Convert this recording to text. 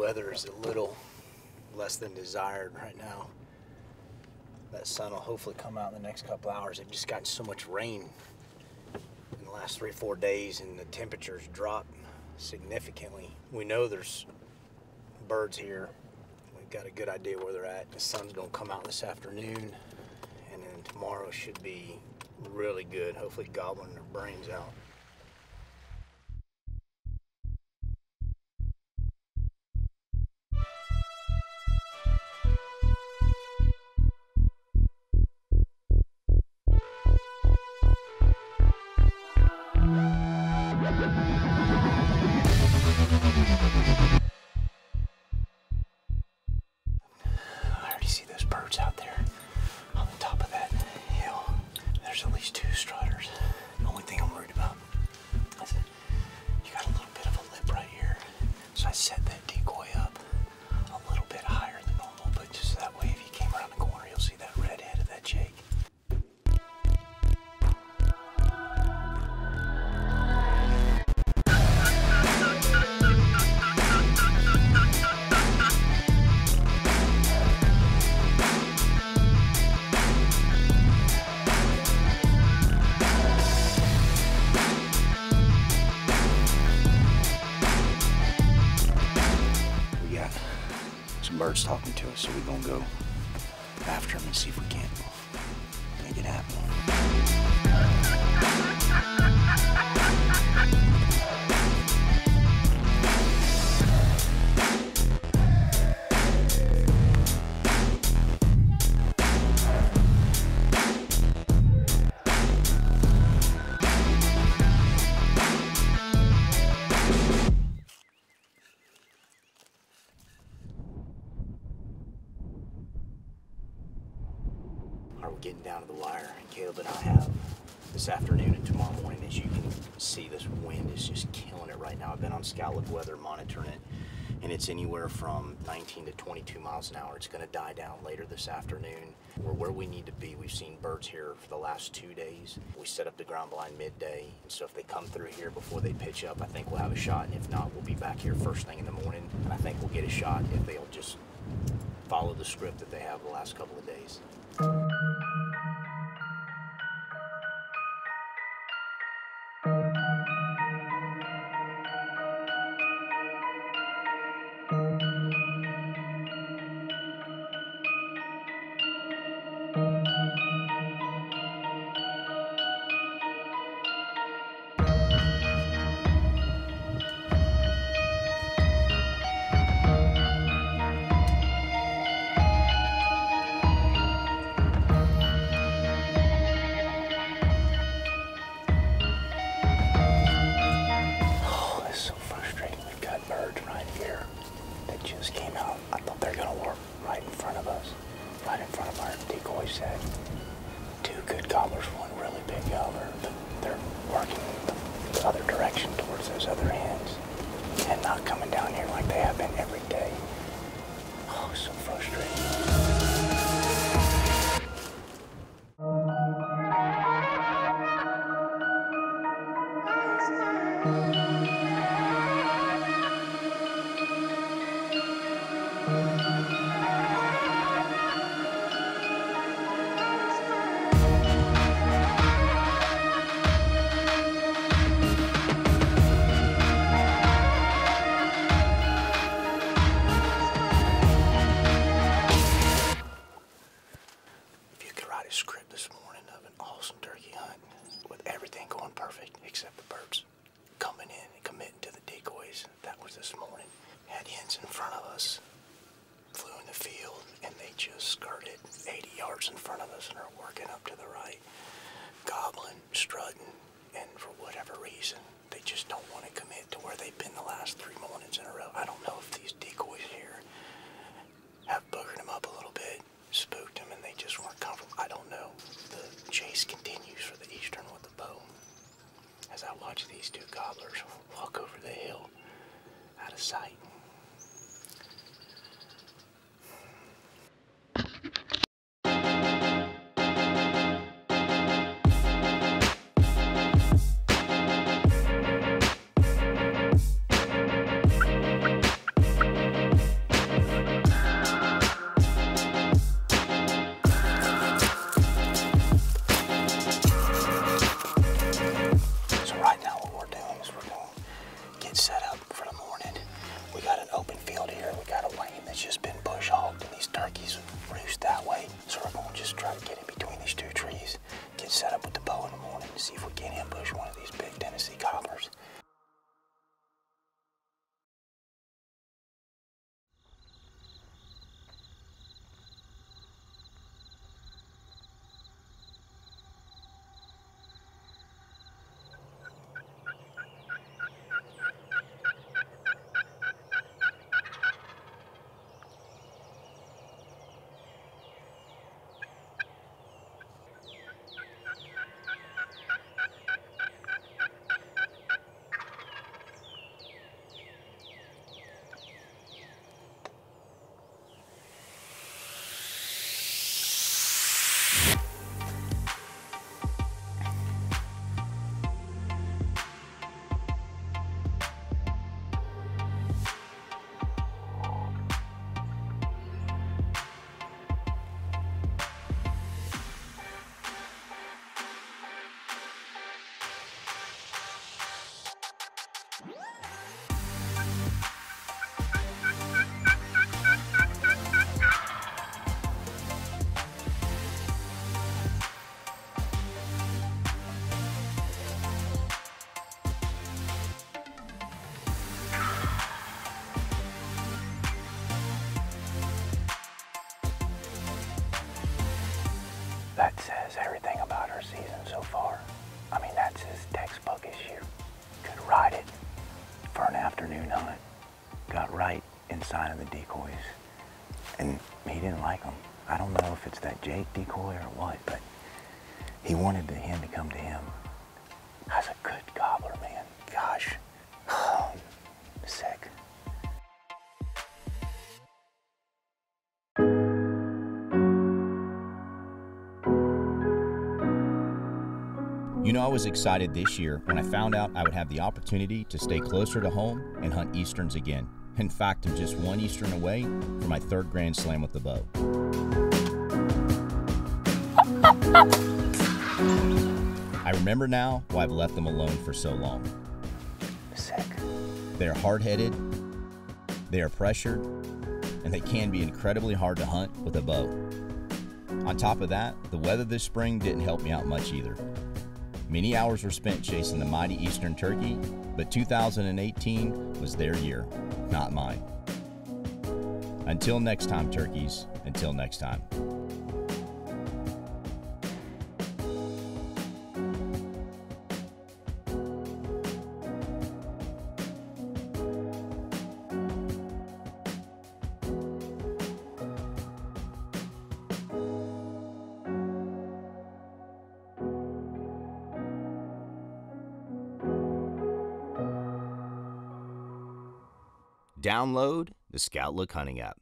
The weather is a little less than desired right now. That sun will hopefully come out in the next couple hours. They've just gotten so much rain in the last three, four days, and the temperatures dropped significantly. We know there's birds here. We've got a good idea where they're at. The sun's gonna come out this afternoon, and then tomorrow should be really good. Hopefully gobbling their brains out. There's at least two strutters. Birds talking to us, so we're gonna go after them and see if we can't and I have this afternoon and tomorrow morning. As you can see, this wind is just killing it right now. I've been on Scout Look weather monitoring it, and it's anywhere from 19 to 22 miles an hour. It's going to die down later this afternoon. We're where we need to be. We've seen birds here for the last two days. We set up the ground blind midday, and so if they come through here before they pitch up, I think we'll have a shot. And if not, we'll be back here first thing in the morning, and I think we'll get a shot if they'll just follow the script that they have the last couple of days. Gobblers, one really big but they're working the other direction towards those other hens and not coming down here like they have been every day. Oh, so frustrating. If that way. So we're gonna just try to get in between these two trees, get set up with the bow in the morning, see if we can ambush one of these big Tennessee coppers. Got right inside of the decoys. And he didn't like them. I don't know if it's that Jake decoy or what, but he wanted the hen to come to him. That's a You know, I was excited this year when I found out I would have the opportunity to stay closer to home and hunt Easterns again. In fact, I'm just one Eastern away for my third Grand Slam with the bow. I remember now why I've left them alone for so long. Sick. They are hard headed, they are pressured, and they can be incredibly hard to hunt with a bow. On top of that, the weather this spring didn't help me out much either. Many hours were spent chasing the mighty eastern turkey, but 2018 was their year, not mine. Until next time, turkeys, until next time. Download the Scout Look Hunting app.